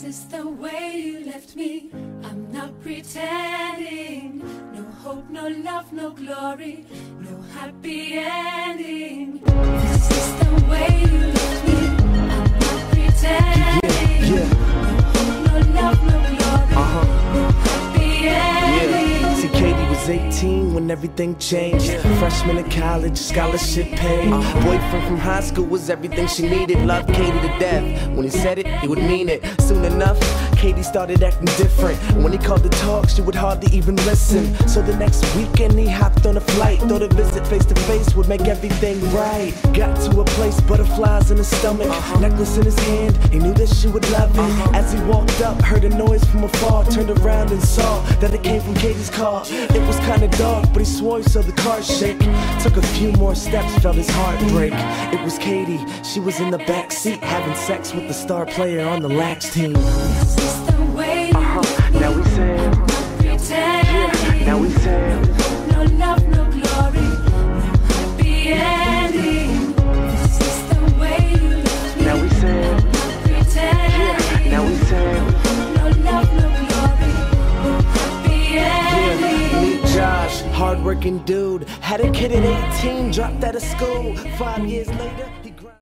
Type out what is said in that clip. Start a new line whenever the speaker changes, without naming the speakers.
This is the way you left me. I'm not pretending. No hope, no love, no glory, no happy ending.
Was 18 when everything changed. Freshman in college, scholarship paid. Uh-huh. Boyfriend from high school was everything she needed. Loved Katie to death. When he said it, he would mean it. Soon enough, Katie started acting different. When he called to talk, she would hardly even listen. So the next weekend, he hopped on a flight. Thought a visit face to face would make everything right. Got to a place, butterflies in his stomach. Uh-huh. Necklace in his hand, he knew that she would love it. Uh-huh. As he walked up, heard a noise from afar. Turned around and saw that it came from Katie's car. It was kinda dark, but he swore saw the car shake. Took a few more steps, felt his heart break. It was Katie, she was in the back seat having sex with the star player on the lax team. Hardworking dude. Had a kid at 18, dropped out of school. Five years later,